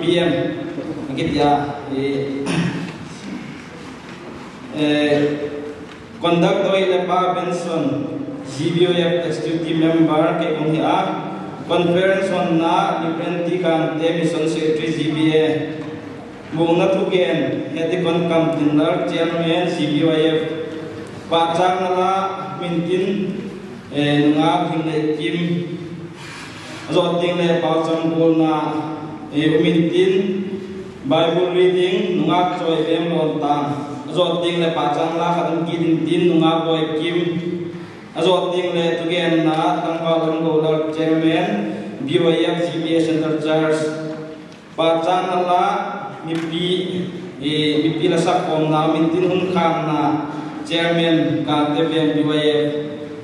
پی ایم کنڈکینسن جیس کی ممبر conference on na different kan te mission secretary GBA mung na thugen heti kon kam dinner chairman CBYF pa chang na mintin eh, e nga thing le kim zo ting le pa chang bol na e eh, min tin bible reading nunga choi em lon ta zo ting le pa chang la khatam ki din tin nunga boy kim azo ting le tugen na tang pa long go dal chairman BYF GBA Center Charge pa chang la mi pi e mi pi la sak kom na min tin hun kham na chairman ka te ben BYF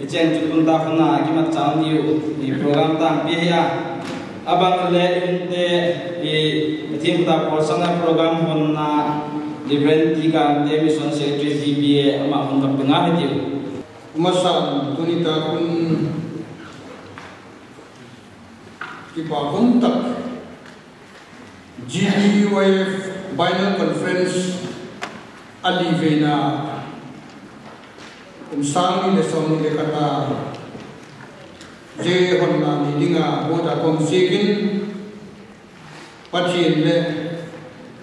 e chen chu kun ta khna ki ma chang diu e program ta pi ya. Abang le in te e thim ta por sang program hon na different ti ka te mission secretary GBA ama hon ta penga masa tunita un tipa untak GDUIF Binal Conference Ali Vena. Umsangi le somni le kata Je honna ni dinga boda kong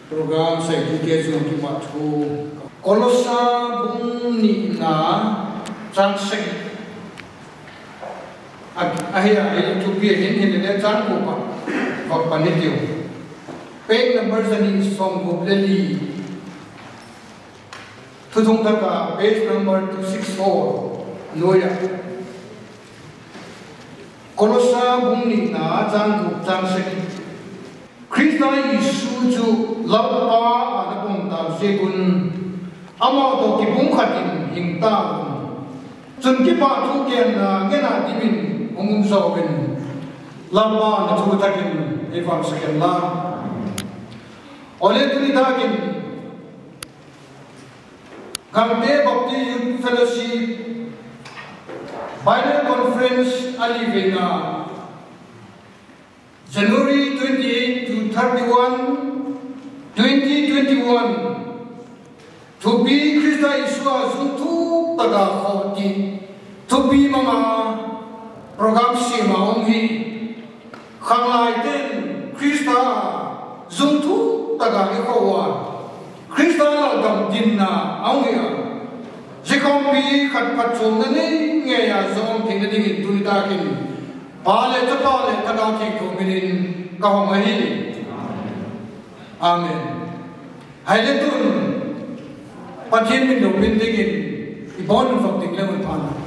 program saikin kesu ngki matku Kolosa bumni na transing ahia ahia tu pi hin hin ne chan ko pa va pa ni tiu page number sani song ko leli thu thung page number 264 noya kolosa bung ni na chan ko transing Krista Yesu ju lau pa anapong tau sekun amau to kibung khatin hing จนกี่ปาทุกเกณฑ์เงินอาทิบินองค์สาวเป็นลำบากทุกทักินใอ้ควงสแกันลาโอเลตุนิทักินกัมเบบัพติยุทธเฟลชีไบเดนคอนเฟรนซ์อาลีเวนา January 28 to 31 2021 to be Krista Isua Zutu Taga Khoti ทุบีมังอาโปรแกรมสีมาองฮีขังลเตนคริสตาจุนทุตะการิขวานคริสตาเราดำดินนาเอาเงียจิคอมบีขัดปัดจุนี้เงียจงทิ้งดิ้งตุนตากินปาเลจตปาเลตนาคิคุมินินกองเฮีอาเมนห้เลตุนปัจจุบันนี้ดำดินดิ้งอีบอนฝักดิ้งเลวันพาน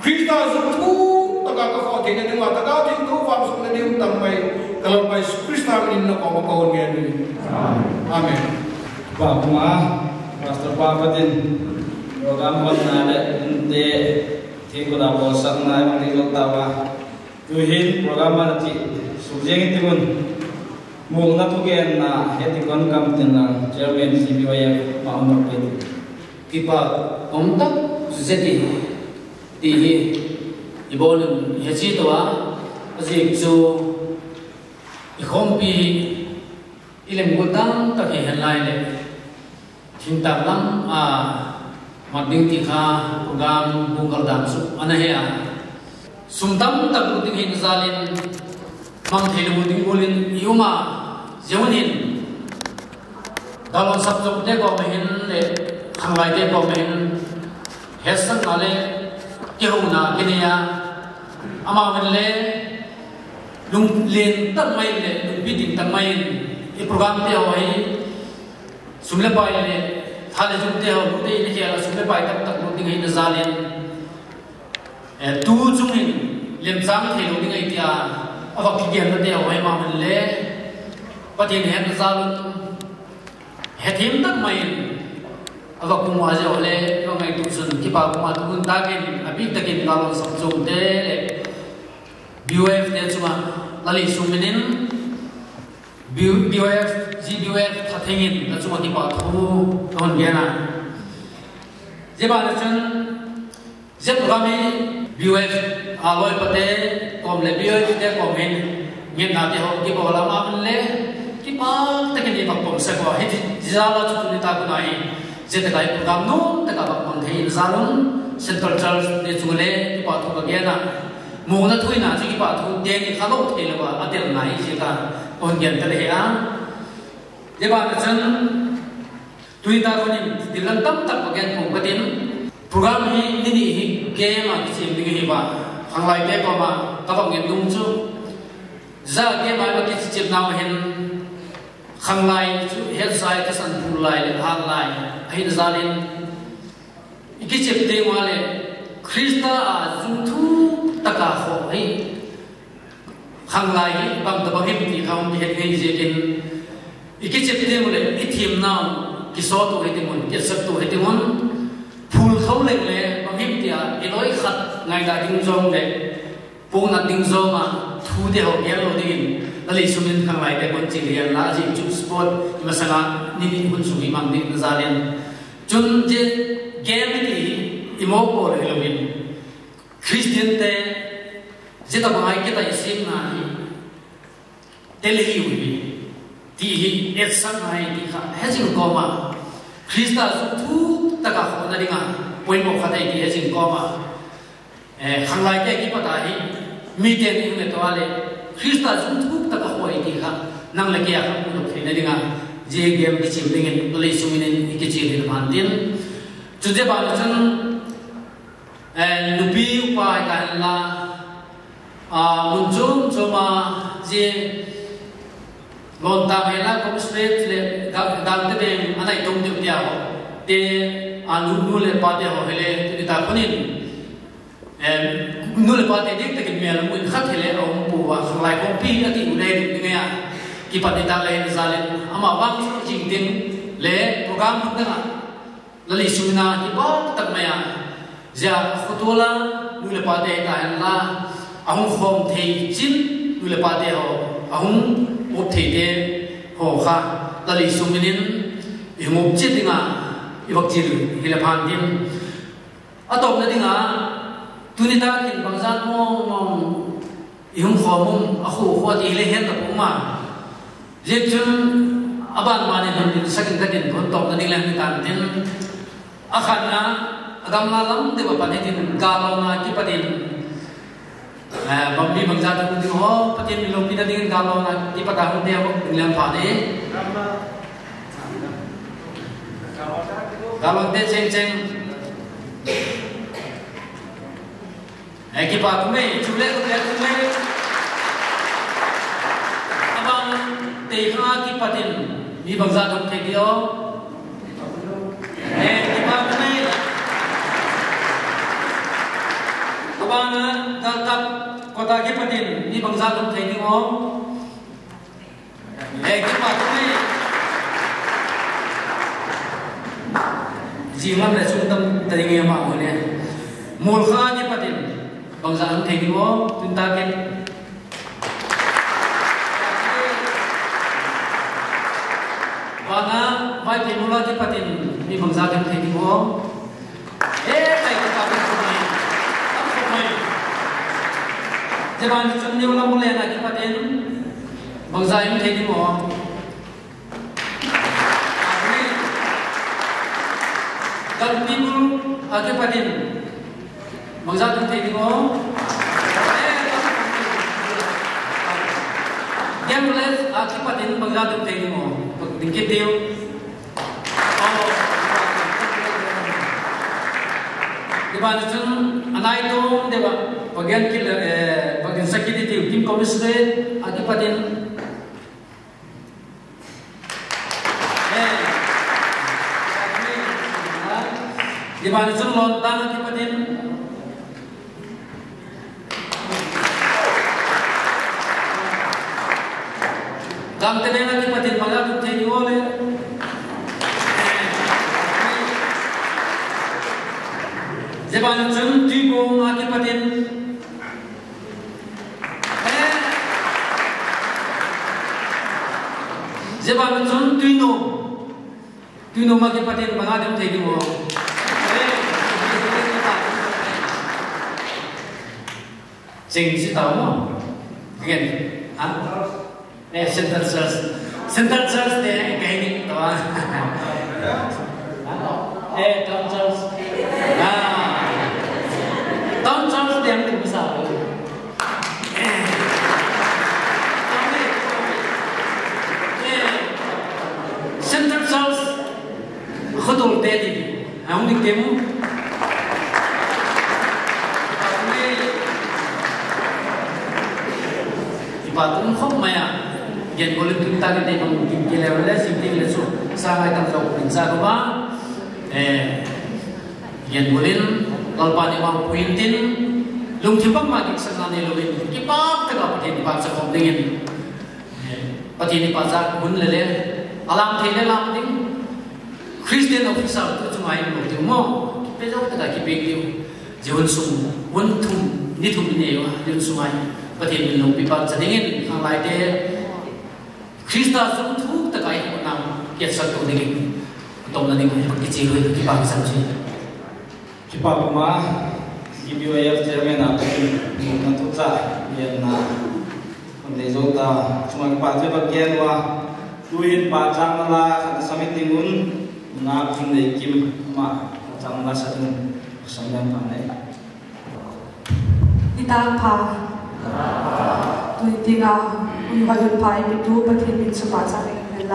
Krista zutu taka ka kho te ne ngata ka te tu wa su ne ne tam mai kalau pai Krista min no ko ko ne ni amen ba kuma pastor pa program wat na le te ti ko da bo na ni lo ta ba tuhin program ma ti subjeng ti kun mung na tu kami na heti kon kam tin na chairman CBY ma umur om tak? Zeti ti hi i bol he chi to wa ji chu i khom pi i lem ko tam ta he han lai le thin ta lam a ma ding ti kha program bungal dam su ana he a sum dam ta lu ding hin zalin mang thei lu ding bolin yuma zewnin dalon sab jok te ko mehin le khang lai te ko mehin hesan ale ke hu na ke ne ya ama men le lung len tak mai le lung bi ding tak mai e program te ho hi sum le pai le tha le jum te ho lu te ne ya sum le pai tak tak lu ding hi na zalin e tu chung hin lem zam the lu ding ai tia avak ki gen na te ho hi ma men le patin hen zalun hethim tak mai aga kuma je ole yo ngai tu sun ki pa kuma tu kun takin abi takin kalon sam jong de BUF de chuma lali suminin BUF GBUF thatengin na chuma ki pa thu kon gena je ba na chun je programi BUF aloi pate kom le BUF de kom hin ngin na te ho ki pa la ma le ki pa takin ni pa pom sa ko he jala chu ni ta ku nai จะแต่ไกลปุ่นกำนู้นแต่กับปุ่นเทียนซาลุนเซ็นทรัลเชิร์ชในจุเล่ที่ป่าทุกเกียนะมูนัทุยนะที่ป่าทุกเดนข้าวเทเลว่าอันเดียนไหนสิตาคนเดียนทะเลอ่ะเดี๋ยวบ้านฉันตุยตาคนนี้ดิลันตั้มตั้มเกียนปุ่นกันดินโปรแกรมนี้นี่นี่เกมอ่ะที่สิ่งที่กี่บ้านข้างไลน์เกมประมาณกับปุ่นเงินดุ้งชูจ้าเกมอะไรก็ที่จิตนาวเห็น ขังไลชุเฮดไซก็สันพูไลเลยฮางไลให้นซาลินอีกเจ็บเตวาเลยคริสต์อาจุทูตะกาโขให้ขังไลบางตะบังให้ปฏิเขาเห็นให้เจกินอีกเจ็บเตวาเลยอีทีมนาวกิสอตัวให้ติมันกิสักตัวให้ติมันพูลเขาเล็งเลยบางให้ปฏิอาอีน้อยขัดไงดาดิ้งจงเลยปวกนั้ดิ้งจงมาทูเดียวเยลโลดิ้ง ali sumin khang lai te kon chi lian la ji chu sport masala ni ni hun su mang dik zalian chun je game ti imo ko le lo min christian te je ta bangai ke ta isim na hi tele hi wi ti hi et san nai ti kha hezin ko ma krista su thu ta ka ho na ringa poin mo kha dai ti hezin ko ma e khang lai ke ki pata hi mi te ni ne to ale krista su thu tak ho i ha nang leke ya ko lo khine dinga je game ki chi ding in play su in ki chi din ban din chu je ba chan anu biu paikan la a mun chun chuma je gon ta me la ko straight le dal dal te be a na itong te pya ho te anu nu le pa te ho hele ti ta konin. Nu le pa te te kin me la mun khat hele au pu wa khlai ko pi ati u le dik nge ya ki pa ni ta le zalen ama wa jing tin le program nu da la li su na ki ba tak me ya ja khotola nu le pa te ta la ahung khom thei chin nu le pa te ho ahung o thể de ho kha. La li su min i ngục chết đi ngà i bạc chỉ hi là phan tiên. À tổng là tuni ta kin bangzan mo mo yung kho mum akhu kho ti le hen ta puma je chum aban ma ne dun sakin ka din kon top dani lang tan tin akhan na agam la lam de ba ne tin ga lo na ki pa din mi bangzan ta kun ho pa tin lo pi da ding ga lo na ki pa ga hu de ho ding lam pa de kalau te ceng ceng جیسے مان ہونے مورخا کی bằng bangza dum thai ni o tun ta ke Bana vai pe mula ke patin ni bangza dum thai thì o eh kai ka pa ni Jaman chung ni ulam mulai bằng kipatin bangsa ini mua mo. Dan timur akipatin bangsa itu jadi Mozart Tengo. Yang boleh aku patin Mozart Tengo. Dikit Di Dibantu tu, anak itu dia bagian kira eh, bagian sakit itu tim komisre aku Di eh. Dibantu tu lontar Lang tenera ni patin malam tu ni ole. Zaman jam tu gong aki patin. Zaman jam tu no. Tu no aki patin malam tu ni ole. Sing si tahu, kan? Ah, ね、sentences sentences で芸人とはあのえー、tonsils ああ tonsils でやってください Sentences, goed oordeeld. Hij moet ik demo. Ta gen boleh kia leo lên xin tin lên sim tinggi hai sangai tam mình ra ko ba. Eh gen boleh lalpa ni wang puintin lung timbang ma dik sanane lovin kipap tega patin pa sa kom dingin patin pa za kun le le alam thế này lam ding christian officer tu chu mai lo tu mo pe zo ta ki big deal jiwan sung, won thùng, ni thùng này yo yun sung ai patien min long pi pa cha ding in 크리스도스 툭 때가 있고 나 예수 또 내게 또 나니 그렇게 지고 기방 삼지 기방 엄마 이비와 예프제메 나 뭔가 또자 예나 근데 저다 정말 빠져 밖에 와 duit pacang lah kata sami timun. Na kinde kim ma pacang lah satu kesannya pandai. Kita apa? Tiga. ಇವಾಗ point two ಬಗ್ಗೆ ನಿಲ್ಸು ಮಾತಾಡಿರಲಿಲ್ಲ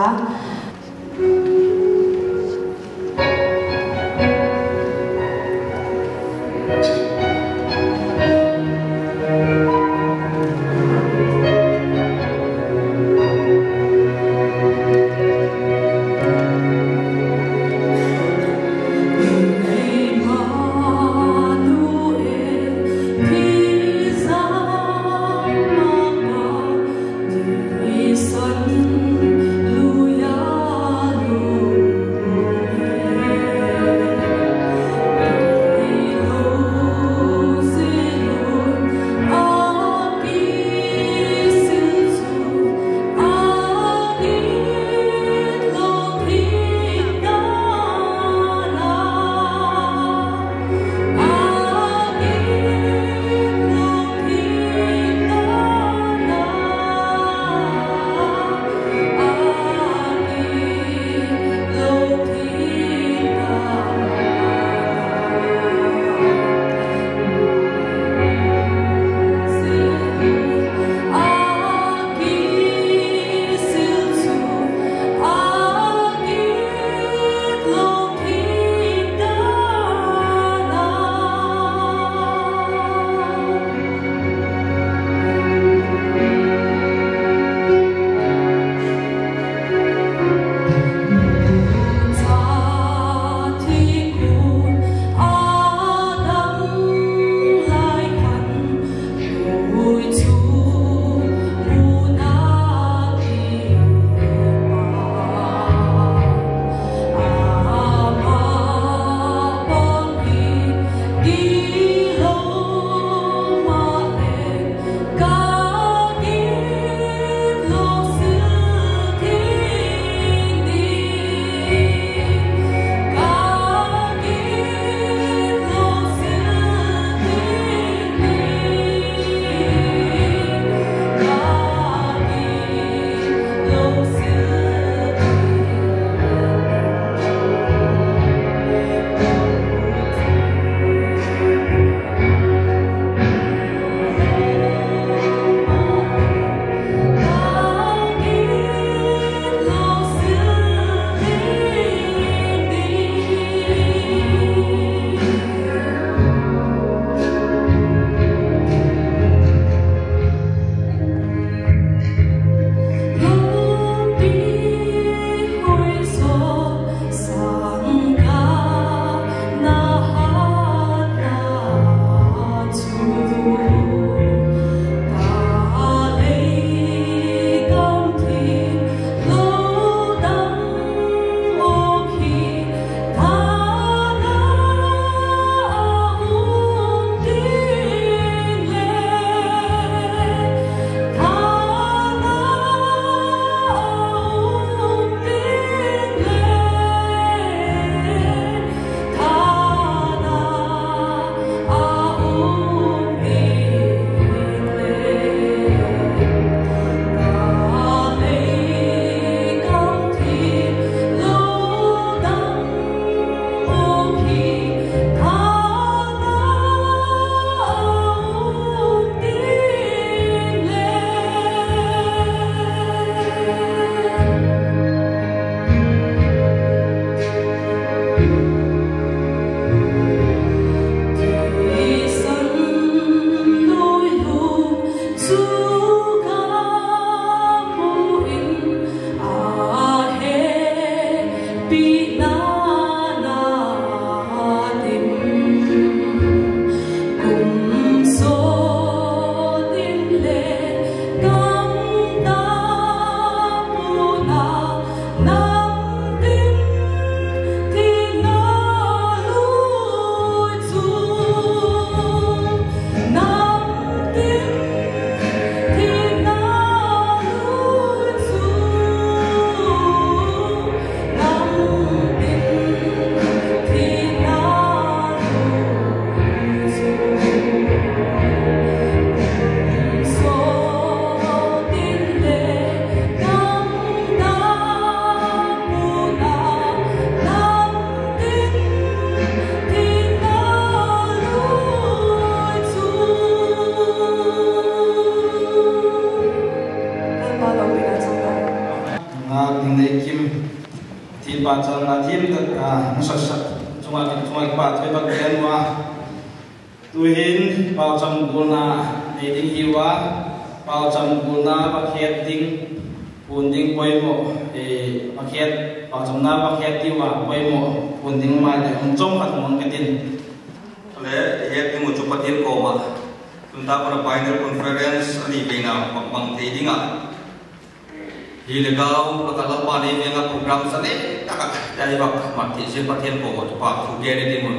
ka ya ba ma ti se patin ko ma pa thu ge ne ti mun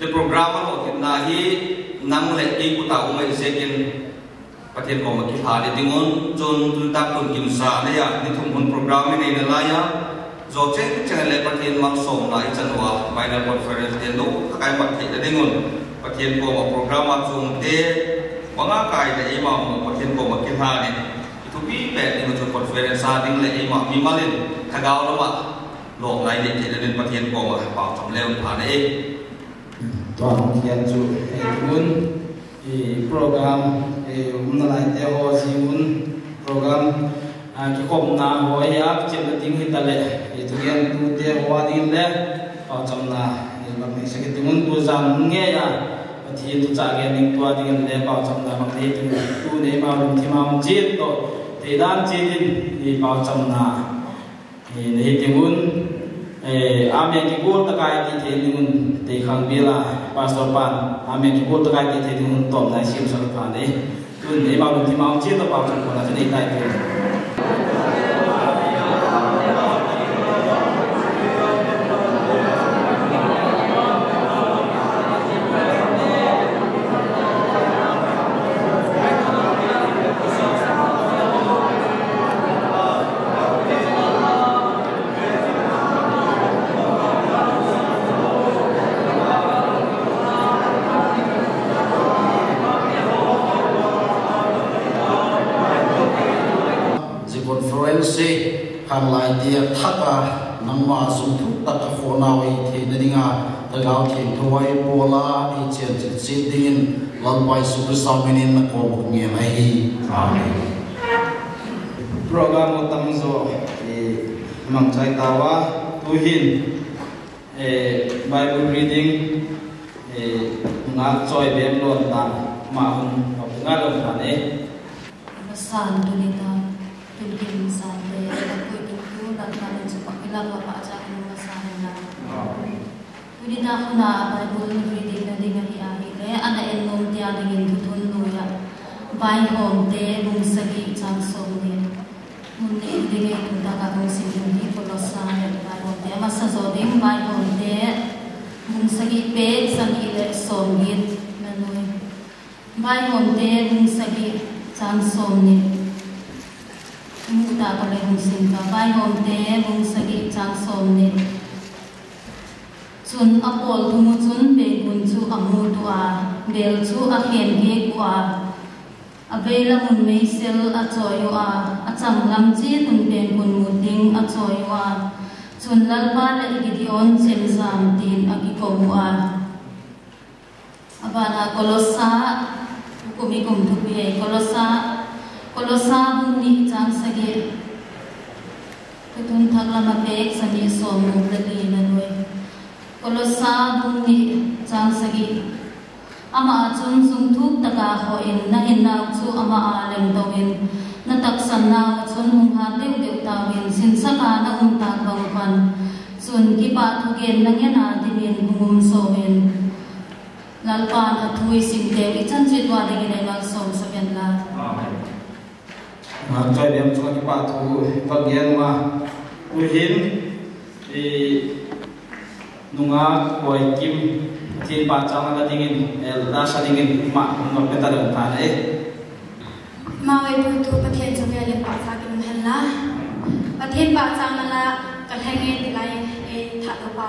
le program ma ko na hi nang le ti ku ta u mai se kin patin ko ma ki ha de dingon chon tun ta kun kim sa ne ya ni thum hun program ni ne la ya zo che che le patin mang som na i chan wa pioneer conference de no kai ma ti de dingon patin ko ma program ma chung te mga kai le ima mo patin ko ma ki ha ni itu bi pe ni mo conference sa ding le ima mi malin thagao lo ma lo ngai de ti de bát ko ma pa chom le pa ne toàn hiện chủ hệ vốn program um na lai te ho si un program a ki khom na ho ya chen na ting hita le e tu gen tu te ho din le pa cham na e ba sẽ cái tiếng quân tu zam nghe ya pa thi tu cha cái ning tu din le bảo cham na ma te tu tu ne ma thi ma mu jit to te dan chi din e pa na e ne tingun ame ki tất cả kai ti the ni mun te khang bila pastor pan ame ki bol ta kai ti the ni mun tom na sim sa pa này, tun ne ba lu ti ma chi ta pa chang ko na ne tai pe ji conference kan lai dia thaka nangma zum thu tak kho na wei the na dinga ta gao thing thoi pola i chen chi chi din sa menin na ko buk nge mai hi amen. Program mo tam zo e mang chai ta wa tu e bible reading e nga choi bem lon ta ma hun nga lo ta ne San tulita tulkin san de aku itu nak nak cepat kita bapa aja yang masan na. Jadi dah aku nak Bible reading na dengan dia ile ana enom dia dengan tutun nuya. Bai hom te bung sagi chan som ni. Mun ni dengan kita ka bung sing ni kolosan ya bai hom te masa zoding bai hom te bung sagi pe sagi le som ni na nuy. Bai hom te bung sagi chan som ni mu ta ko le hung sin ka bai hom te hung sagi chan som ni chun a pol thu mu chun be gun chu a mu tu a bel chu a hen ge kwa a a be la mun mei sel a choi wa a chang lam chi tun ben gun mu ding a choi wa chun lal pa la gi di on chen sam tin a ki ko wa abana kolosa kumi kum thu bi kolosa kolosa bun ni chang sagi kutun thak lama pek sani so mu la li na noi kolosa bun ni chang sagi ama chung sung thuk taka ho in na in na chu ama a lem to in na tak san na chun hung ha deu deu ta in sin sa ka na hung ta bang pan chun ki pa thu gen na nge na di min hung so in lalpan athui sim te i chan chi twa de gi mal som sa ken la nga choi bem chu ki pa thu va gen wa tu hin e nunga koi kim tin pa chang na dingin el da sa dingin ma no pe ta dong ta ne Mawai tu tu pathian chu ya len pa sa kin hel la pathian pa chang la kal hange ti lai e tha lo pa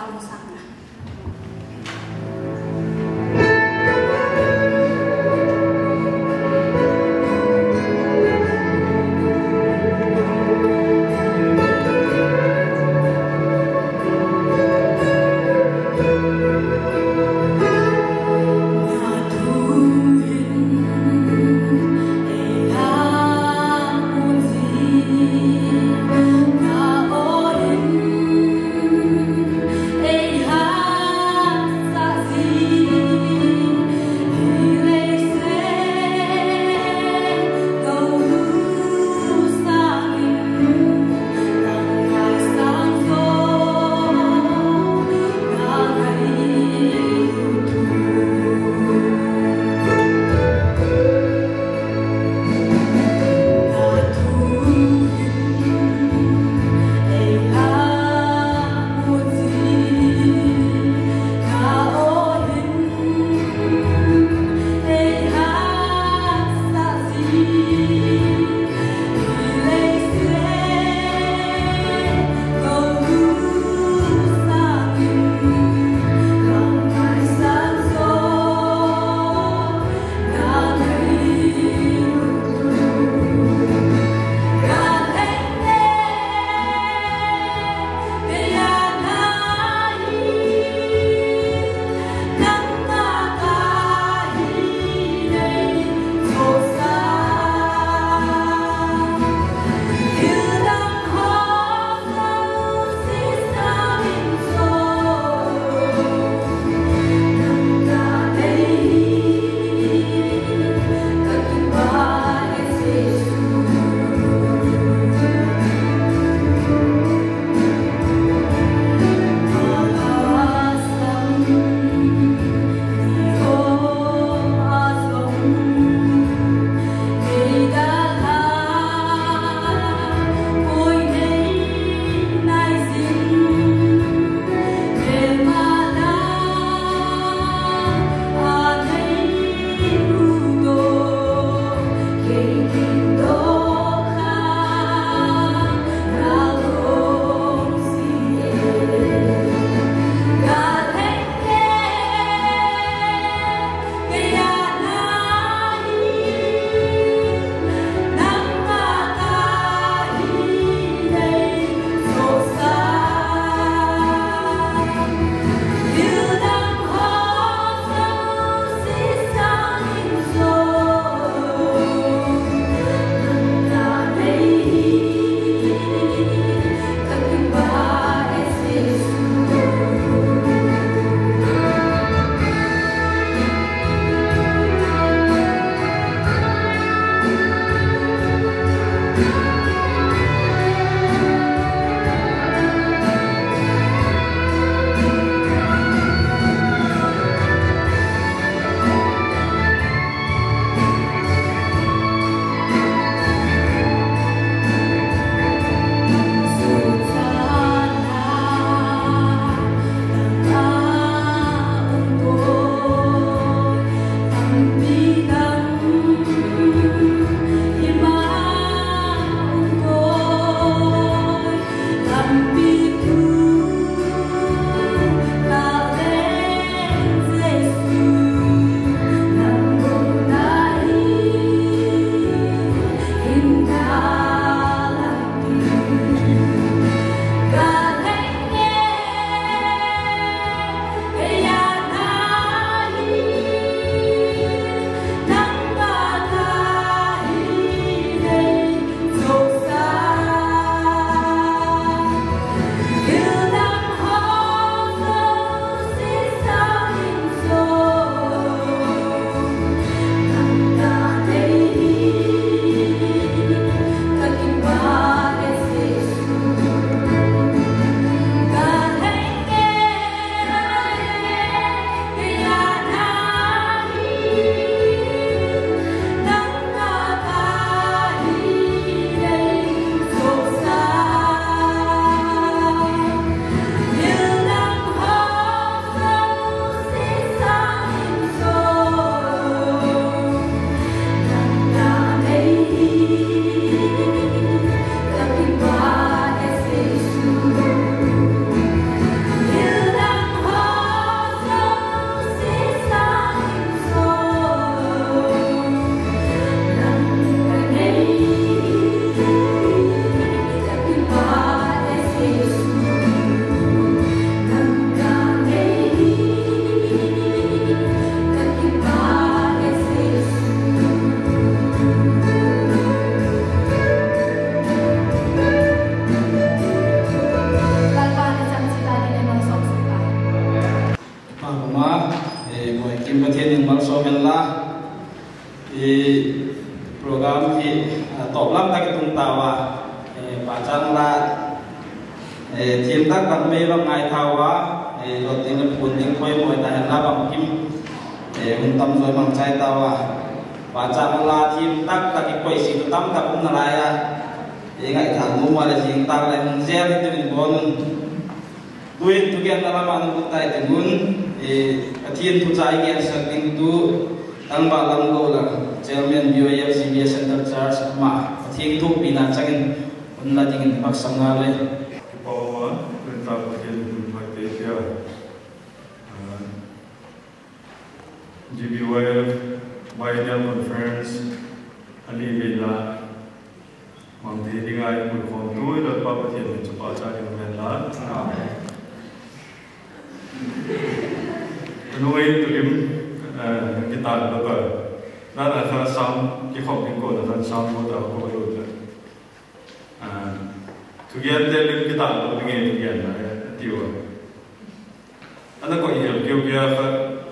videographer,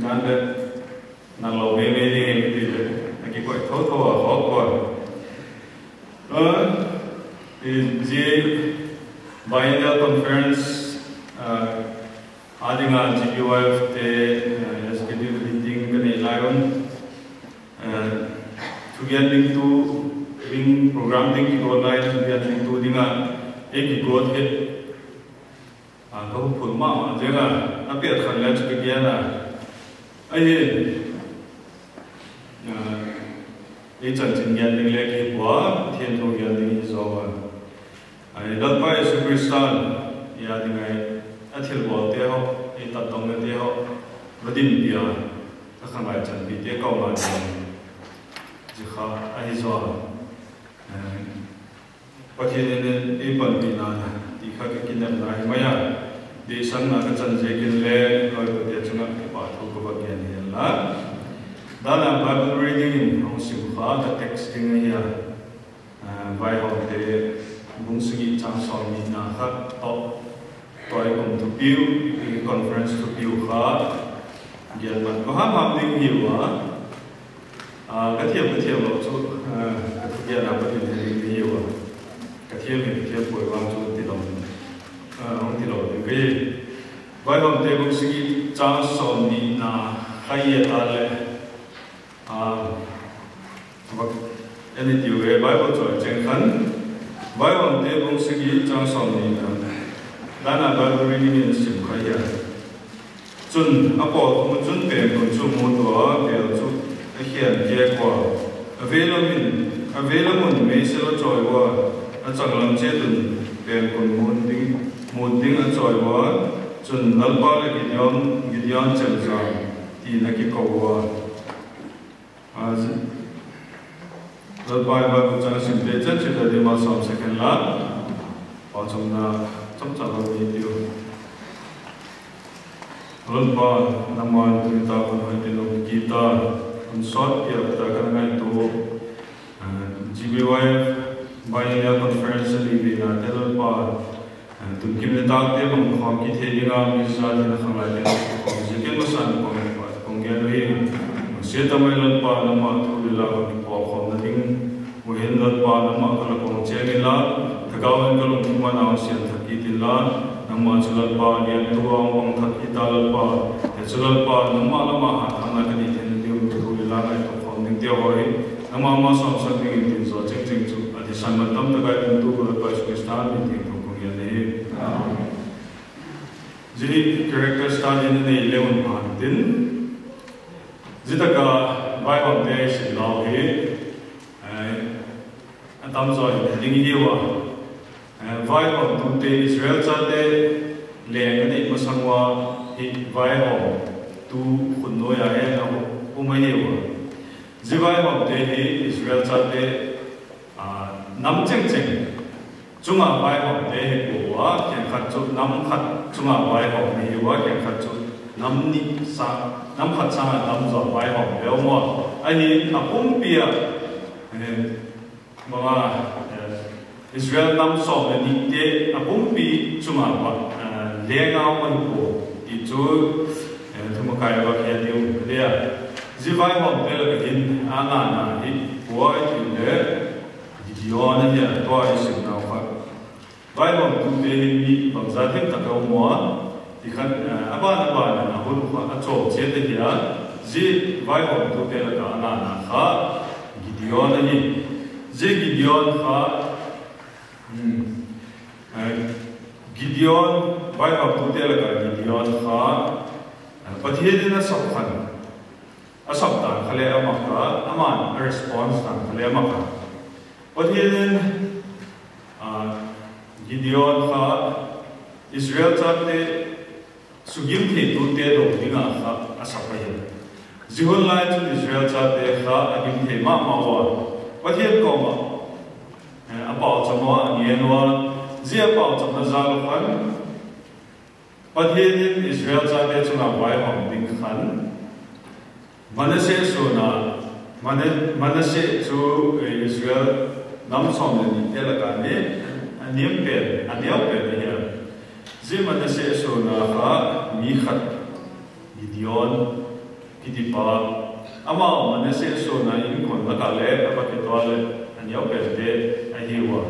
Nanda kawat chun nalpa le gidyon gidyon chelza ti naki az nalpa ba ko chana sim de chat chi da de ma sam second la pa chom na chom ya ta kan ngai to gbyf ba ya conference biennial kim le ta te bang khom ki the dinga mi sa ni na khang lai te ko ji ke ma san ko pa kong ge ri se ta mai lan pa na ma tu li la ko pa khom na ding mo hen lan pa na ma ka la ko che ni la ta ga wan ka lu ma na sian ta ki tin la na ma chulal pa ni ki ta lal pa te chulal pa na ma la ma ha thang na ka ni ten ni u tu li la ngai to khom te hoi na ma ma som sak ni tin zo ching ching chu ati san ma tam ta ga tu ko pa su sta ni ko ko ya ne ji character study ni leon pa tin zita ka bai hom te shin lao he. Ai tam zo ding ni wa. Eh, vai hom tu te Israel cha te le ngani masangwa hi vai hom tu khun no ya he, na u mai he wa. Ji vai hom te hi Israel cha te ah, nam cheng cheng chunga vai hom te 남카 ko wa khen khat chu nam khat chunga vai hom hi wa khen khat chu nam ni sa nam khat sa nam zo vai hom le mo ani apum pia mga Israel nam so na ni te apum pi chunga wa le nga wa ko ti chu thuma kai ba khe tiu dia zivai hom te la hin ana na hi buai tu le na dia to ai sim na fa vai hom tu te hi mi Weil man Beni von Satin Takaumua, die kann Aban Aban an Ahun Azo, Zierte Dia, sie weil man Tutela Kaana Nacha, Gideon Ani, sie Gideon Ha, Gideon, weil man Tutela Kaana Gideon Ha, Patiedina Sokhan, Asabtan, Kalea Maka, Aman, a response, Kalea Maka. Patiedina gideon kha israel chate sugim thi tu te do dinga kha asapa hi Zihon lai chu israel chate kha agim the ma ma wa pathied ko ma apao chamo anienwa zia pao chamo zal khan pathiedin israel chate chunga wai hom ding khan Manasseh so na Manasseh chu Israel nam som ni te telaka ni aniam Немпе, а Немпе, я. Зима да се со на ха, Михат, Гидион, Пидипа. Ама ма не се со на им кон на кале, а па ке тоале, а Немпе де, а Хива.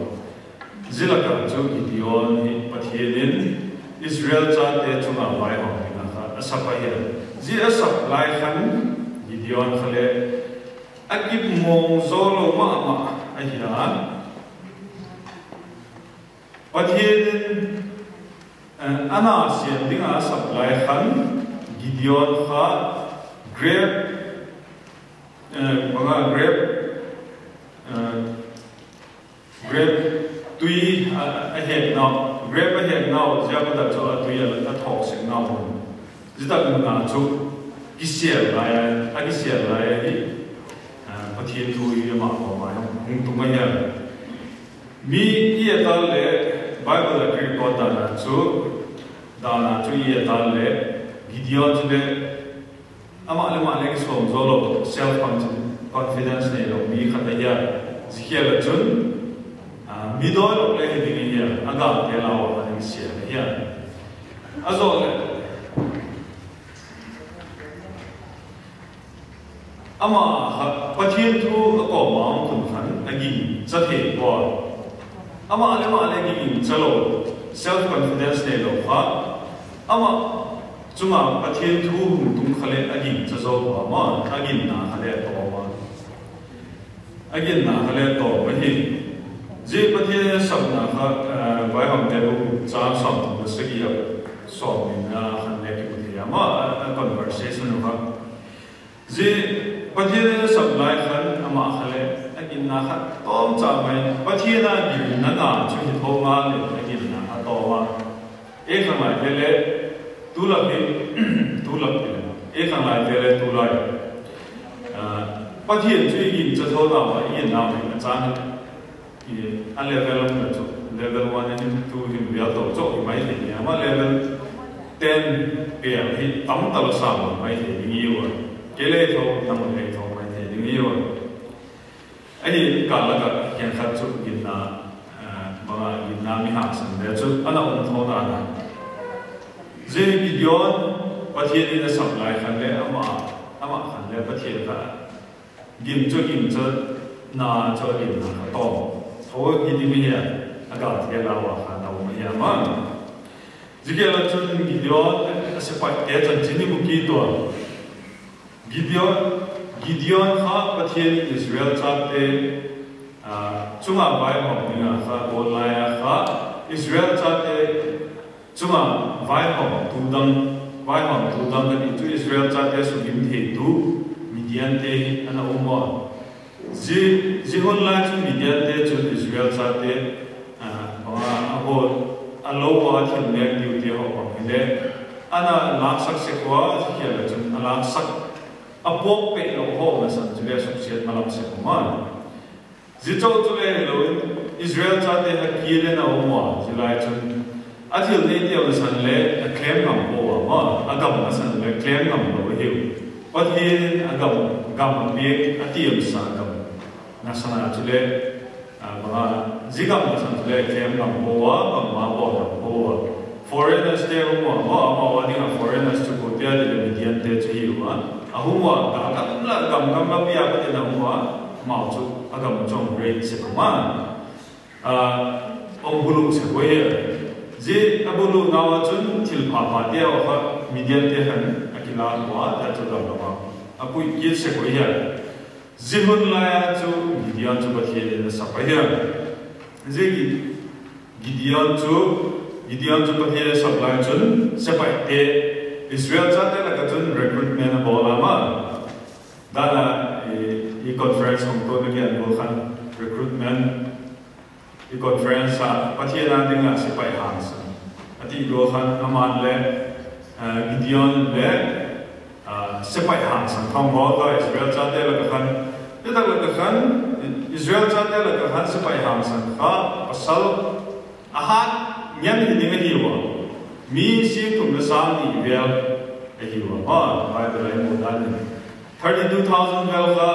Зила карчо Гидион, и Патхиелин, Израил чат де чуна вай хо, на ха, асапа хе. Зи асап лай хан, Гидион хале, Akib mong zolo ma ma ahiran pathin ana sian dinga supply khan Gideon kha grape mga grape grape tui a het now grape a het now jaba da cho a tui a thok sing now jitak na chu cái xe lại à cái xe lại đi có thiên thu ý mà có mà không tung cái nhà mi ý ta lệ Bible la kiri ko da la tsu, da la tsu ye da le, gidiyo tsu le, ama ala ma ala kisko mzolo self confidence ne lo mi khata ya, zikya la ah, tsu, mi do lo le he dingi ya, aga te la wa ala kisya ya. Azo le, ama patien tu ko maung tum khan, agi zathe ko ama ale ma ale gi chalo self confidence ne lo kha ama chunga pathian thu hum tum khale agi chazo ba ma agi na khale to ma agi na khale to ma hi. Je pathian sab na kha eh, vai ham te lu cha sam tu se gi ya so mi na khan le ki thi ama eh, conversation ha. Je pathian sab lai khan ama khale in na kha tom cha mai pathian na gi na na chu hi tho ma le akin na ha to ma e khang lai le le tu la bi tu la bi e khang lai le le tu lai pathian chu gi cha tho da ma yin na mai cha na i an level na chu level 1 and 2 hi bia to cho mai le ya ma level 10 pe hi tam tal sa mai le ni yo kele tho nam le tho mai the ding yo Ani kala ka kian khat chu ginna mga ginna mi hak san de chu ala um thona na. Zeri bidion pathian ina sam lai khan le na chu na Gideon Gideon ha thiên Israel chate chunga vai hom ninga kha online kha Israel chate chunga vai hom tu dang vai hom tu dang Cái tu Israel chate su nim the tu Midian te ana umma ji ji hon la chu Midian te chu Israel chate à ho alo wa thil nek diu te ho ko hile Anh là sak se sẽ quá, khia chun là chúng apok sắc apokpelo ho na san jule sok siat malam se kuma zito jule lo Israel cha te ha kiele na o ma jilai chun athil ne te o san le a claim ngam ho ma agam na san le claim ngam lo hi pat hi agam gam be atiam sa gam na sana jule ba zigam na san jule claim ngam ho wa ba ma bo na ho wa foreigners te mo mo mo wa ding foreigners chu ko te de median te chu hi wa a hu wa ka ka la kam kam la pia te na wa ma chu a kam chong rate se ma a ông bulu se ko ye je abulu na wa chun thil pha pha te wa kha median te han akila wa ta chu da ma apu ye se ko ye zihun la ya chu median chu ba the de sa pa ye je gideon chu Gideon chu pathi supply chun sepai te Israel cha te la ka chun recruitment bola ma da la i conference hong to ne an go khan recruitment. I conference sa pathi na ding la sepai hang sa ati go khan aman le Gideon le sepai hang sa thong ho to Israel cha te la ka khan te da la ka khan Israel cha te la ka khan sepai hang sa kha pasal ahat nyam ni ngi ni wa mi shi to na sa ni ya e hi wa ha ba de lai mo da ni 32000 ga ga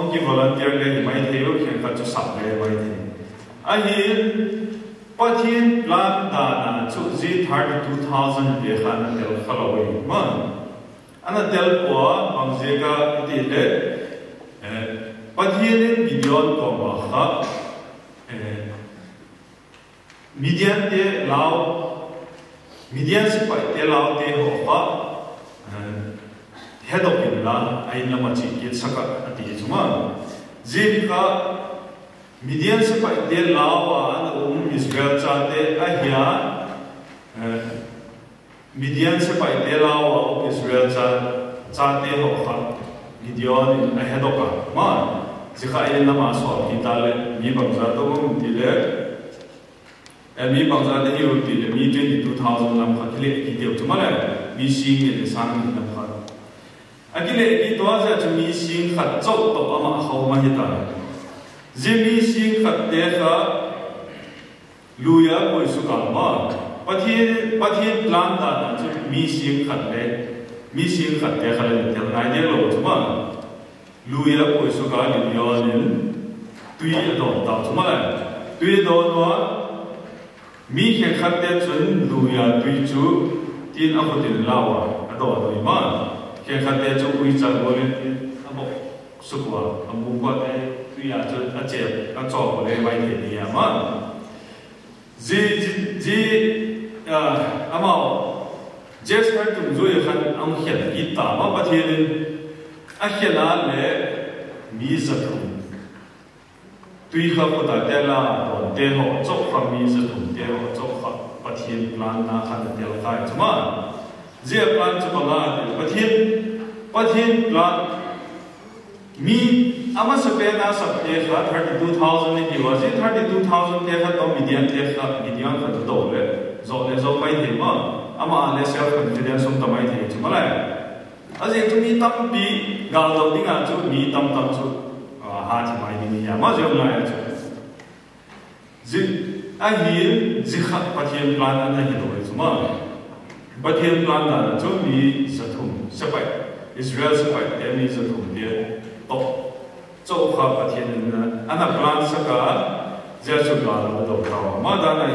ong ki volunteer le mai the yo khen ka chu sa le mai the a hi pa thin plan da na chu zi 32000 ye khan na del khalo we ma ana del ko ang je ga ti le pa thin ni billion ko ba ha 미디안 때 라오 미디안 스파이 때 라오 때 호파 헤드 오브 빌라 아이나 마치 게 사카 아티 주마 제비카 미디안 스파이 때 라오와 옴 미스가 차데 아히야 미디안 스파이 때 라오와 이스라엘 차 차데 호파 미디안 헤드오카 마 지카 에나 마소 기타레 미방자도 옴 딜레 mi bangza de yo ti mi 22000 lam kha khile ki de chuma la mi shing ne sang ni lam kha. Agile mi doza cha mi shing kha chau to ma ha ma hi ta. Je mi shing kha te kha lu ya ko su ka ma pathin pathin plan ta na cha mi shing kha le mi shing kha te kha le te na ne lo chuma lu ya ko su ka ni yo ne tu yi do ta chuma la tu yi do do cả tuy mi khe khat te chun luya tui chu khe khat te chu ui cha go le tin a bo sukwa, a mu kwa te tuy ya chu a che, a cho ko le mai the ni ya ma. Ji ji a ama jes khat tu zo ye khan ang hian i ta ma pa the le a hian mi tuy hợp của ta te là do te ho chốc phạm mi za thu te chốc phạm kha thiên plan na khăn kha te la kai chuma je plan chu thiên pathian thiên plan mi ama sa pe na sa te khá 32000 thì hóa je 32000 te kha to median te kha median khá tổ lệ dọ lệ dọ bay the mà ama le self confidence um chứ mà lại ở aje tu mi tâm tam bi đầu do dinga chú mi tâm tâm chú hà thì mai ya ma jo la ya chu zi a hi zi kha pathian plan an hi do chu ma pathian plan da chu mi sa thum sa pai israel sa pai te mi sa thum te to cho kha pathian na ana plan sa ka ja chu la la do ka ma da na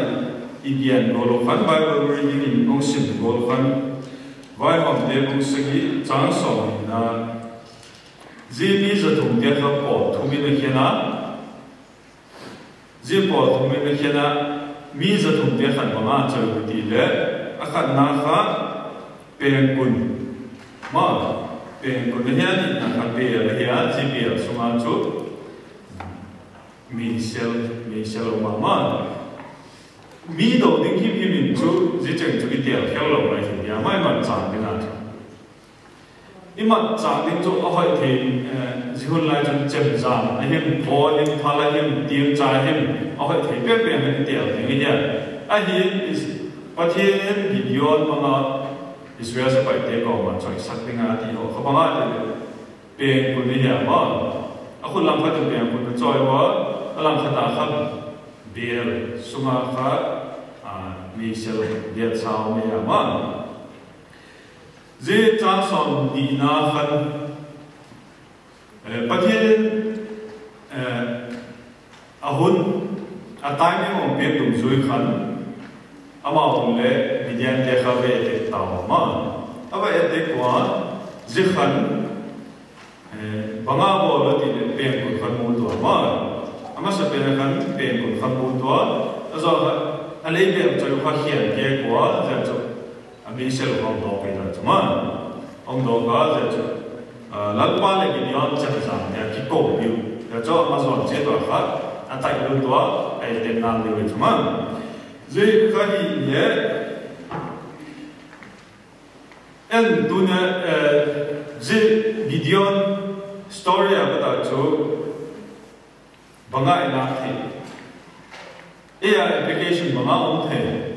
indian go lo khan bible reading in ong sin go lo khan vai hom te ong sagi chang so na. zibi zathum te kha po thumi na khena zi po thumi na khena mi zathum te khan ma chaw ti le a khan na kha pe kun ma pe kun ne ya ni na kha pe ya ya zibi ya suma chu mi sel mi sel ma ma mi do ding ki mi min chu zi chang chu ki te kha lo ma ya mai ma chang na ima chang ding chu a hoi the zihun lai chun chem zam a him pho him phala him tiang cha him a hoi the pe pe han te al ding ya a hi is pathian video manga Israel sa pai te ko ma choi sak ding a ti ho kha ba te pe ku ni ya ma a khu lam kha tu pe ku tu choi wa a lam kha ta kha bier sunga kha a mi sel dia chao me ya ma ze cha som di na khan eh, pathel eh, ahun atane mo pe tum zui khan. Ama hum le bijan te khave te tawma aba ete kwa ze khan. Eh, Banga bo lo ti le pe ko khan mo to ma. Ama sa pe khan pe ko khan mo to. Azar alay pe to kha hian te kwa za 아메시아로 방도 보이다 정말 엉도가 이제 랄파레기 미안 잡자 야 기고 뷰 저저 맞아 제도 하 안타 이런도와 에데 난데로 정말 제 가기 예 엔 두네 제 미디언 스토리 아보다 저 방아 에나티 에 애플리케이션 방아 온테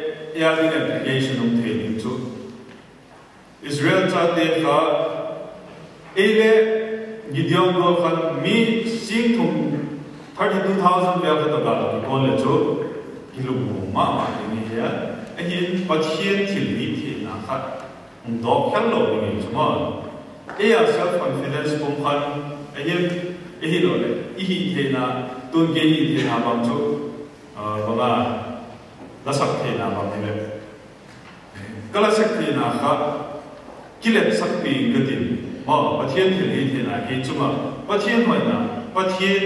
adding application of training to Israel ta de ka ele gideon go khan mi sing thum 32000 ya ka da la ko le cho gilu ma ma ni ya ani pa chien til ni ti na kha. Ndo khal lo ni chma e ya self confidence kom khan ani ehi lo le ihi te na tun ge ni te na bam cho. Ah, ba lasakkiina martile kalasakkiina kha kile sakpi gati ma patien thil hi thina ki chuma patien hoina patien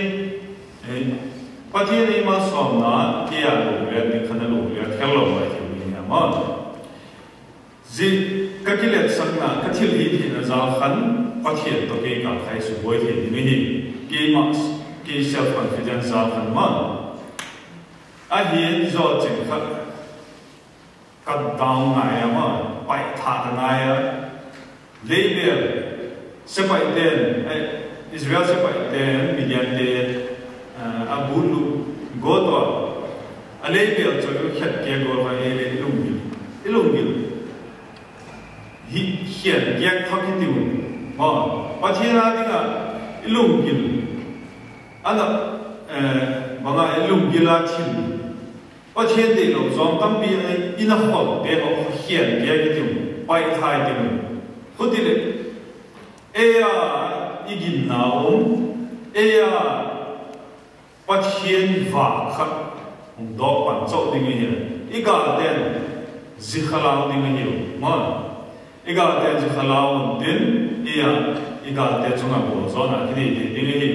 patien e ma somna tia lo ve ni khana lo ve khelo ma ki ni ma zi ka kile sakna ka thil hi thina za khan patien to ke ka khai su boi thin ni ni ki ma ki self confidence za khan ma အရင်ဇောချင်ခတ်ကတ်ဒေါင်းနိုင်မပိုက်ထာဒနာယလေးဘယ်စပိုက်တန်အဲအစ္စရေးစပိုက်တန်မီဒီယန်တဲ့အဘူလူဂေါတောအလေးဘယ်ဆိုရခက်ကေဂေါ်ဟဲလေလုံမီလုံမီဟိရှယ်ရက်ခက်တီဝဘာပချီရာဒီကလုံမီအဲ့ဒါဘာလာလုံမီလာချင်း 我天地龙庄当兵呢，因那混别个显别个种摆态的嘛，好的嘞。哎呀，一个脑，哎呀，我天法克，我多管做的个呀，一个人是克劳的个呀，嘛，一个人是克劳的，哎呀，一个人从那工作那去的，的个呀，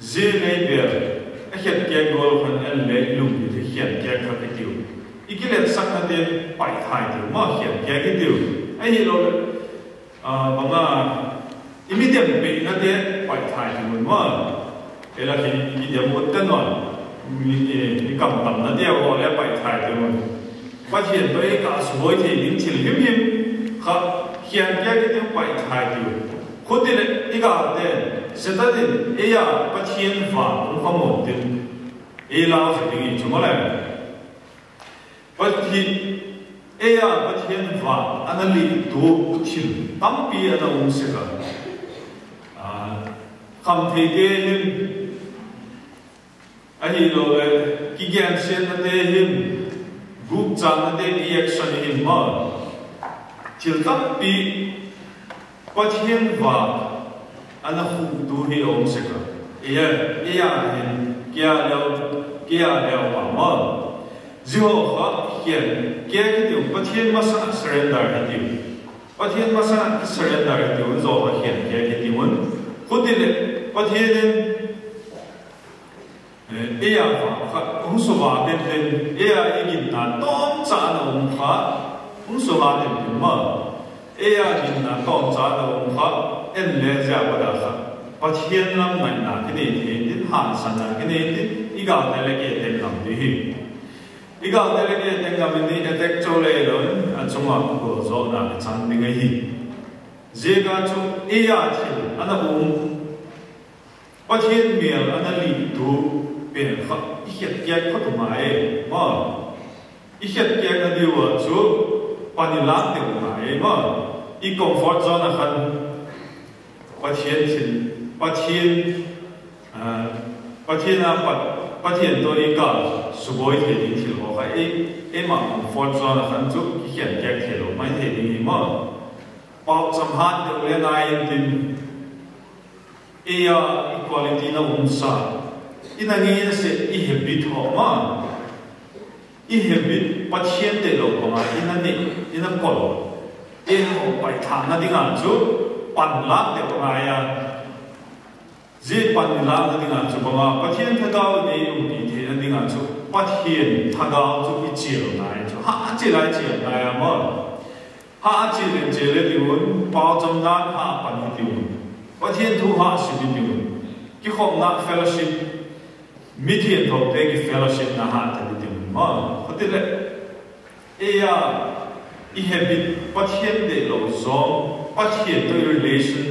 是那边。a hiện kia gol hon an le lung ni thì hiện kia ka cái điều ý cái lệ sắc na de bài thai điều mà hiện kia cái điều ai hi lo à bằng à ý mi điểm bị na de bài thai điều mà cái là cái ý điểm một cái nọ ni ni cầm tầm na de gọi là bài thai điều phát hiện với cả số thì những chỉ hiếm hiếm. Khác hiện kia cái điều bài thai điều khốt đi đấy, ý cả thế 现在的哎呀，把天法无法稳定，哎老是等于怎么来？把天哎呀，把天法啊那里多不听，当别的东西了啊，看天天，啊你那个几件事那天天，如咱那天 reaction 天嘛，就当别把天法。Ana khu tu hi om se ka ya ya hin kya lo kya lo wa ma ziho kha hian kya ki tu pathian ma sa surrender ha tu pathian ma sa surrender ha tu zo ha hian kya ki tu mun khudile pathian e ya fa so ba den den e ya i gin cha na ung kha ung so ba den ma e ya na ton cha na kha ہات سنی دیکھیے چند منیک 八天前，八天，呃，八天啊八八天多一点，十五一天过去了。我讲，哎，哎嘛，佛菩萨的函数，几钱几钱了？买钱的嘛，包从汉的乌鸦那点，哎呀，一过来的那五三，伊那年是伊何必托嘛？伊何必八天的了？恐怕伊那年伊那破，伊那破白唐那点阿叔。 ป็นเขาเขียนแยกเขาตัวมาเองว่า i hiat ke na diwa chu pani lam te ma e ma i comfort zone a khan pathian thin pathian pathian a pat pathian to i ka suboi the ding thil ho kha e e ma comfort zone a khan chu i hiat ke thelo mai the ding ma pau sam hat de le nai tin e a equality na um sa ina ngi se i habit ho ma i hebit pathian te lo ko ma ina ni ina ko lo e ho pai tha na ding an chu pan la te ko ma ya ji pan la na ding an chu ko ma pathian tha ga ni u ni the na ding an chu pathian tha ga chu i chi lo na chu ha chi lai chi na ya ma ha chi le je le di un pa cham na ha pan ni di un pathian thu ha si di di un ki khom na fellowship mi thian tho te ki fellowship na ha ta di ma khote le e ya i habit pathian de lo hiện pathian to relation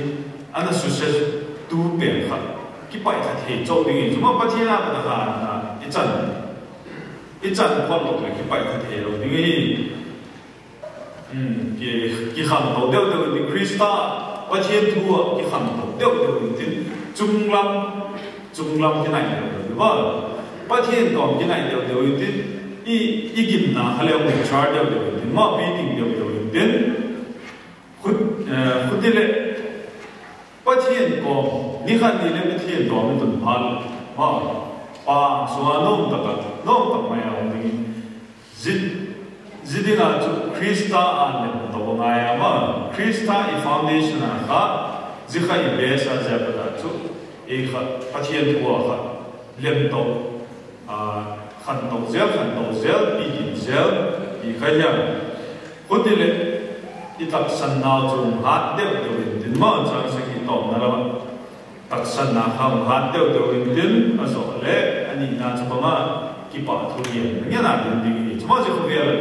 ana success tu ben kha cái bài thật the zo ding chúng ma phát hiện là ha là i chân i chân ko lo cái ki pai tha the lo ding cái cái ki đầu kham to de de ni krista pathian cái ki đầu to de de ni trung lâm chung cái này được không? bắt hiện còn cái này đều đều tin ý ý kim na hay là ông chart đều đều tin mà meeting đều đều kudile patiyen ko nihan nile patiyen do amit un bhal ma pa suwa nom taka nom tak maya ondingi zid zidina chu krista ane to ngaya ma krista i foundation a kha zikha i besa zabada chu e kha patiyen tuwa kha lem to khan to zel khan to zel pi zel i khaya kudile foundation à ha zit khai base à zẹp là chú ý khát bắt thiên thua khát liêm tộc khăn tộc zel khăn tộc zel bị kim zel bị khai nhang hốt đi lệ i tập sân nào chung hát đều đều in tin mà chẳng sẽ khi tóm na lắm tập sân nào không hát đều đều in tin mà số lệ anh nhìn na cho mà ki pa thu yên nghe na tin đi chứ mà chỉ không biết là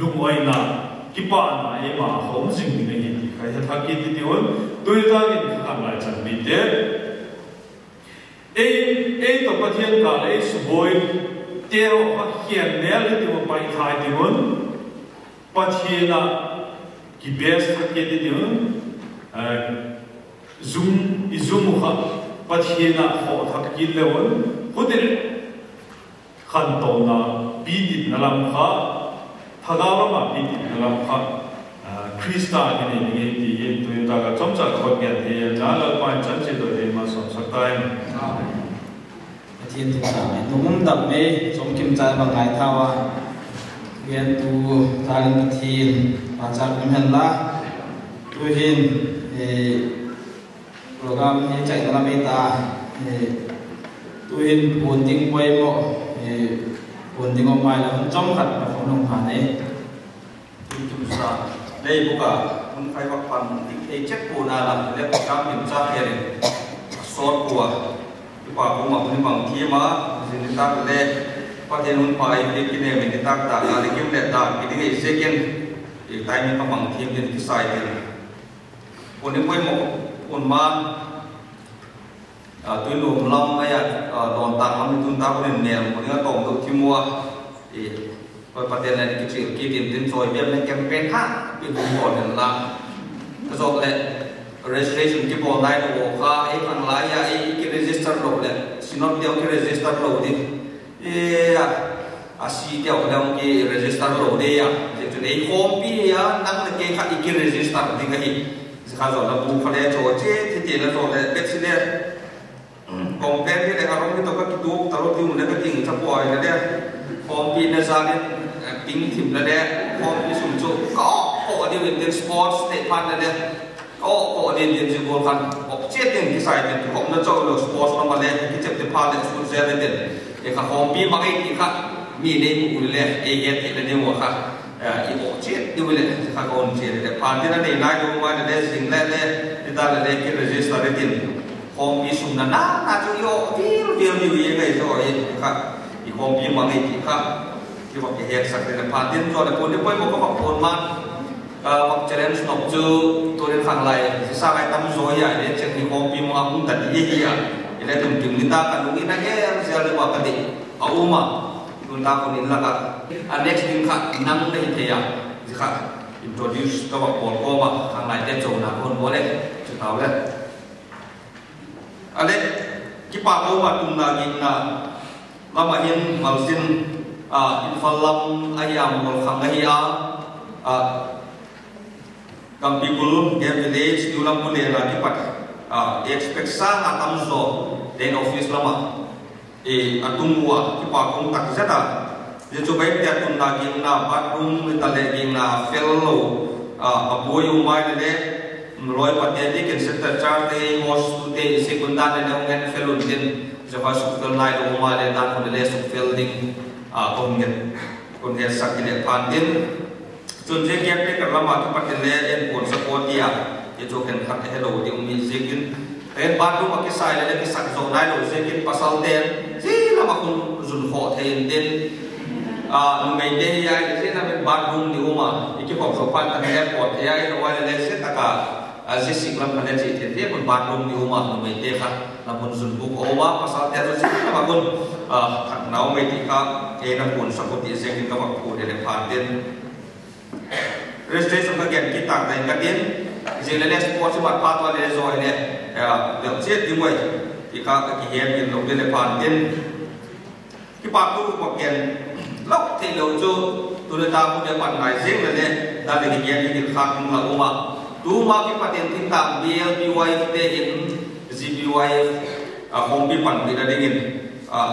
lung ai na ki pa na em mà không dừng đi này thì khai thác ki ti tiun tôi ta cái khăn lại chẳng bị thế ei ei to pathian ka le su boi teo pa hian ne le ti mo pai thai ti mon pathiana ki à, bes ta ke ti ti mon zoom i zoom kha pathiana ho thak ki le won hotel khan to na bi ti na lam kha thagawa ma bi ti na lam kha Krista ini ini di itu yang tak kacau cak bagian dia jalan macam itu dia masuk sekai. thiên thực sản nung đậm mê trong kim trái bằng ngài thao à tu ta lên thiên và cha cũng hình la. Tu hình program hiện chạy ra mê ta. Tôi hình buồn tiếng quay mộ. Buồn tiếng ông mai là không trong khẩn và không đồng hành ấy. Chúng ta đây bố cả không phải hoặc phần tính thế chất của là làm để program kiểm tra tiền sốt của, quả ko ma như bằng thi ma sin ta cũng đây te nun pa ai ke kine mi ta ta la le kim le ta ki ding second e tai mi pa bang thi den ki sai te ko ni poi mo on ma a ấy à đòn tặng lắm chúng ta có mi tun có ko ne ko ni to mo thi mo e pa pa te ne ki chi ki tin tin soi bi ne campaign ha bi bu ko ne la so lệ registration cái bộ này của kha ấy bằng lái ya e ki register lệ xin nó dia cái register lo di asi dia ko dam ki register lo de ya je tu nei khom pi ya nang le ke kha ki register di ga hi kha zo la bu kha le cho che ti ti la zo le bet si le compare ni le ha rom ki to ka ki tu ta ro ti mu ne ka ting cha po ai le de khom pi na sa le ping thim la de khom pi sum chu ko ko di le sports te pan la de ko ko ni ni ji ko kan ok che tin ki sai tin ko na chaw lo sports na male ki chep te pha le school se le เอกของปีบาเองค่ะมีในหมู่อุลเล่เอเอเอเลี้ยงวัวค่ะอีโอเจ็ดดูเลยค่ะก่อนเจ็ดเลยพาร์ที่นั่นเองนายกมาเล่สิ่งเล่เล่ที่ตาเล่กินเรจิสตาร์ที่นี่ของปีสุนันนาน่าจะโยวิลวิลอยู่ยังไงสักอย่างค่ะอีของปีบาเองค่ะที่ว่าเอเอสักแต่พาร์ที่นั่นจกคนที่ไปบอกว่าคนมาวักเจริญสนุกจูตัวเรื่องฝั่งไหลสร้างไอ้ตั้มโซยใหญ่เนี่ยจึงมีของปีมาอุ้งตัดยี่ยี่ kaya tum dimita ka nungi na yang siya lewa ka di ka uma. Nung ta kunin la ka a next thing ka nang na hindi ya. Si ka introduce ka wa kol ko ba ka ngay te chow na kon wole si tao le kan. a le ki pa ka uma tum na gin na ma ah, in fal lam a ya. Ah, ya a kam pi kulun gen village yulam kunin na a expect sa na tam zo den office lama e atung wa ki pa kong tak zeta, je chu bai pya tun na gin na bathroom ta le gin na fellow a aboy u mai le đi, pa te di ken set char te mos te secondar le ong en fellow din je fa su fel nai lo ma le dan ko le su fel ding a kon ngen kon he sak le pan din chun je ke pe ka lama ki pa le en kon support ya ye chu ken khat hello di umi zekin en bathroom ki sai le ki sak zo nai lo zekin pasal ten ji lama kun zun ho thein din à nu mai de ya je na ben bathroom ni uma iki ko so pan ta airport ya ya wa le se ta ka je sik lam kan je te te ba bathroom ni uma nu mai de kha na pun zun bu ko wa pasal te ro je na kun à nau mai ti ka e na kun sa ko ti se ki ka wa ko de le phan den registration ka gen ki tak dai ka din je le le sport ma pa to le zo le ya được che đi mui, ki ka ka ki em nhìn lo de le phan den cái pa tu ko gen lốc thì lâu cho tôi ta cũng để bạn ngài riêng là đấy ta để cái gì thì khác cũng là uma tu mà cái phát triển thiên tạm bia BY để in GBY à không biết bạn bị đã đến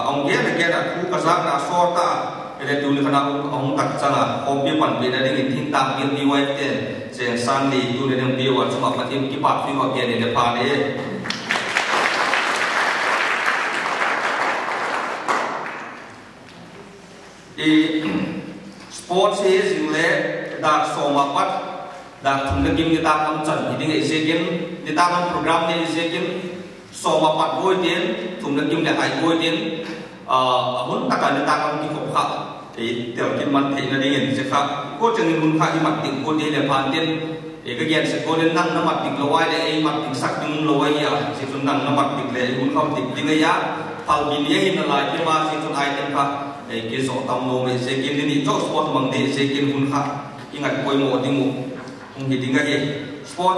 ông kia là kia là khu cả giác là so ta để tu là khana ông tắc chăng à không biết quản bị đã đến thiên tạm bia BY tiền, sẽ sang đi tu để đem bia vào trong phát thêm cái phát triển vào kia để phá đấy thì sports hi zing le so soma pat da thùng na kim ni ta kam chan thì ding e zekin ni ta không program ni so soma pat vui tiền thùng na kim để ai vui tiền ờ muốn tất cả người ta không ki khổ kha thì tiểu kin mặt thì là đi e sẽ khác. Cô chang ni khác kha mặt mat cô đi là phản tiên. Thì cái gen sẽ cô le năng nó mặt ting lâu ai để mặt mat sắc nhưng lâu ai wai sẽ xuống năng nó mặt mat lệ muốn không kham ting ấy á. Phal bin ye hin na lai ki ma se chun ai khác. Để cái ke tầm tam no sẽ kiến đến ni chốt sport bằng thị sẽ de se khác. Hun kha ingat koi mo ding mu hung hi cái gì sport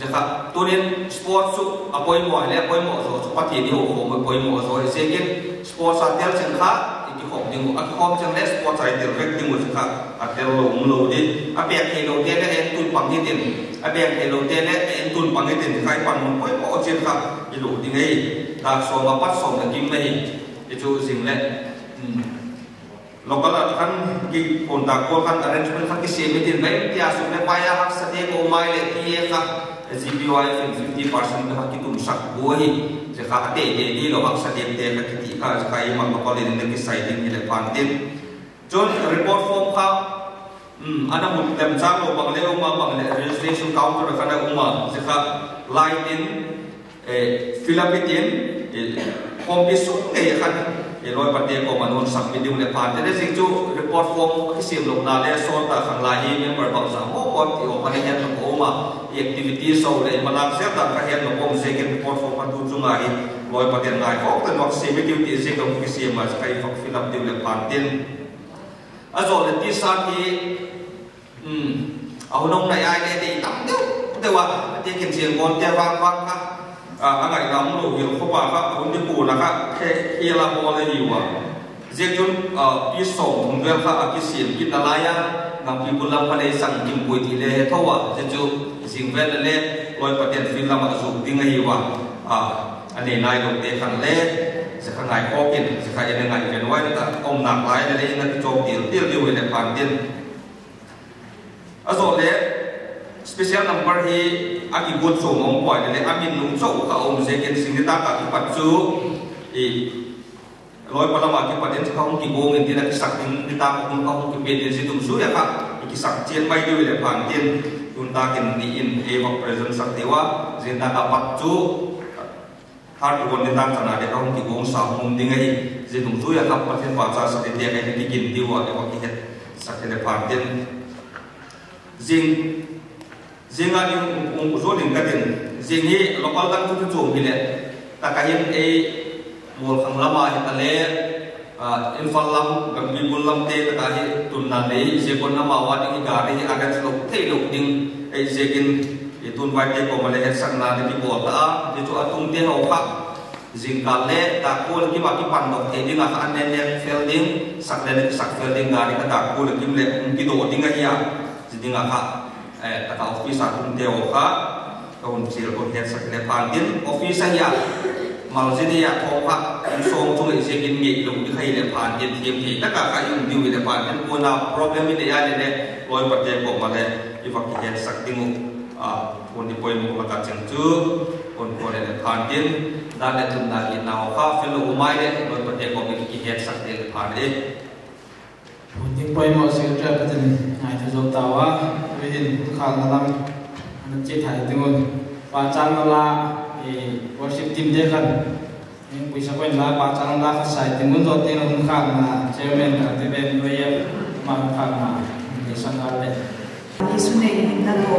นะครับตัวนี้สปอร์ตสุอปอยหมอยและปอยหมอโซสุปฏินิโอโหมปอยหมอโซเซเกนสปอร์ตสัตเดลเชงค่ะอีกหอบดึงอักหอบจังเลสปอร์ตไซเดลเรกดึงสิค่ะอักเดลโลมโลดิอัเบียกเฮโลเดลและเอ็นตุนปังที่ดินอัเบียกเฮโลเดลและเอ็นตุนปังที่ดินใครปันมันปอยหมอเชงค่ะอีหลูดิงไงดากโซมาปัดส่งกิมเลยอีจูสิ่งแรกเราก็ละท่านกิคนตากคท่านอะเรที่เป็นท่านกิเสียไม่ถึงไหนที่อาสุเนปายไปอาหักสติโอไมเลที่เอค่ะ ka GBY 50% ka ki tum sak bo hi je ka ate de ni lo hak sa de te ka ti ka ka report form ka. Um ana mu tem cha ma bang le registration counter ka na uma. Je ka line in e e loi pa ko manon sak mi ding le pan te sing chu report form ki sim lok na le so ta khang la hi member ba sa mo ko ti o pa ne yan ko ma activity so le malang se ta ka hen ko se ke report form pa tu chu nga hi loi pa ngai ko te nok se mi ti ti se ko ki sim ma kai fak fill up ding le pan tin a zo le ti sa ki um a hunong nai ai le ti tam deu te wa ti kin siang kon te wang wang à anh ấy làm đồ hiểu không bà các vấn đề cũ là khác. Khi khi là bao lên nhiều à riêng chúng ở ờ, cái sổ thùng viên các cái xiên cái tala á ngắm cái bulan làm phải sang những buổi thì lệ thâu à riêng chú riêng về là lệ rồi phát triển phim làm ở dùng tiếng ngay à à anh ấy này đồng tiền khẳng lệ sẽ khẳng ngày khó kiện, sẽ khai nhận ngày về nói ta. Ông nặng lại là lệ là cho tiền tiêu tiêu về để phản tiền. Ở à, rồi lệ special number hi, aki gut so mong poi le amin nung so ka om se ken sing ta ka ki pat chu i loi pala ma ki paten ka hong ki bong en dina ki sak tin ni ta ko ka hong ki pe den si tum su ya ka ki sak chen mai de le phang tin tun ta ken ni in e wa present sak te wa zin ta ka pat chu har ko ni ta chana de ka hong ki bong sa hong ding ai zin tum su ya ka pat chen pa cha sa de de ka ki kin diwa le wa ki het sak te le phang tin zin jenga ni ung uzo ning ka tin jengi lokal kan tu tu bile takayin e mol khang lama he tale infal lam gambi bul lam te takahi tunna le je kon nama wa ni ga ri a ga slok te lok ding e jegin e tun wa te ko ma le sang na ni bo ta tu atung te ho kha jingkal le takul ki ba ki pan dok te ding ka an nen nen fel ding sak nen sak fel ding ga ri ka kim le ki do ding ka kha ta office a tum te ho kha kon sil ko het sak le pan din office a ya mal zini ya thong kha song chung ai je kin lu ki khai le pan din thiam thi ta ka ka yung diu le pan din ko na problem ni ya le ne loi pa te ko ma le i va đi het sak ding a kon di poi mu la ka đã để kon ko le pan din da le tum na ki na kha fel lu mai le loi pa te ko mi ki het sak de pan e Những quay mọi sự trở về tình ngày thứ dấu tàu á, vì hình khả là làm anh chết thải tương ơn và trang nó là worship team dia kan yang bisa kau lah baca lah kasai timun tu tiada mungkin na chairman kan mà loya mungkin na di sana ada. Yesus ni kita tu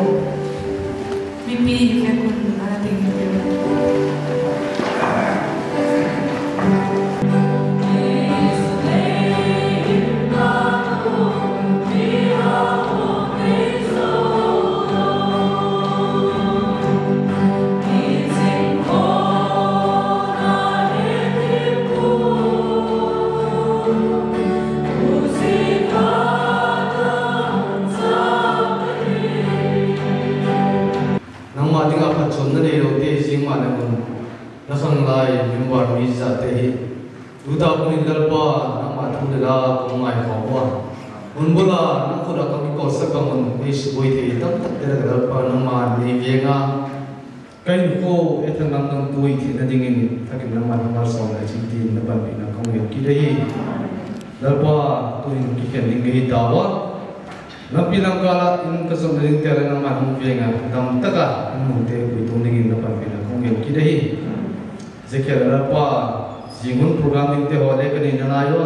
mimpi kita pun ada tình yêu yungwa misa tehi duta kuni dal pa nama thudra kongai kawa unbula na ko da kami kosa kamun is boi tehi tam ta de ra ga pa nama ni vienga kai ko etang nam nam boi tehi na dingin ta ki na ma na ma so na chiti na ban na kong yo ki de hi dal pa tuhin kiken ningai dawa na pi nangkala in kasong ding tera nama ni vienga tam taka nun te boi tung dingin na ban na kong yo ki de hi zikir rapa zingun program ding te hole ka ni na yo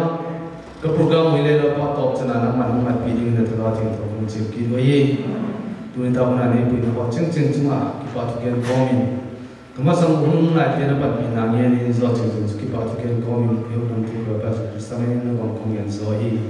ka program hile rapa top chana na man man pi ding na thla ting thong mun jing ki lo ye tu ni ta na ne pi na ching ching chung a ki pa tu gen komi kama sam hum na te na pa pi na ne ni zo ching ching ki pa tu gen komi pe hum tu ka pa sa sa me na kon kon zo yi